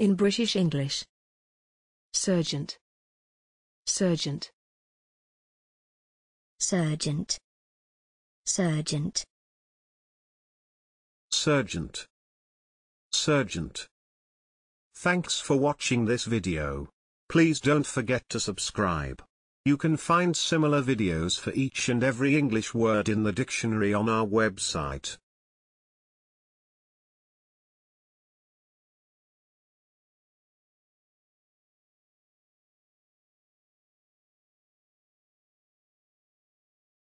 In British English. Surgent. Surgent. Surgent. Surgent. Surgent. Surgent. Thanks for watching this video. Please don't forget to subscribe. You can find similar videos for each and every English word in the dictionary on our website.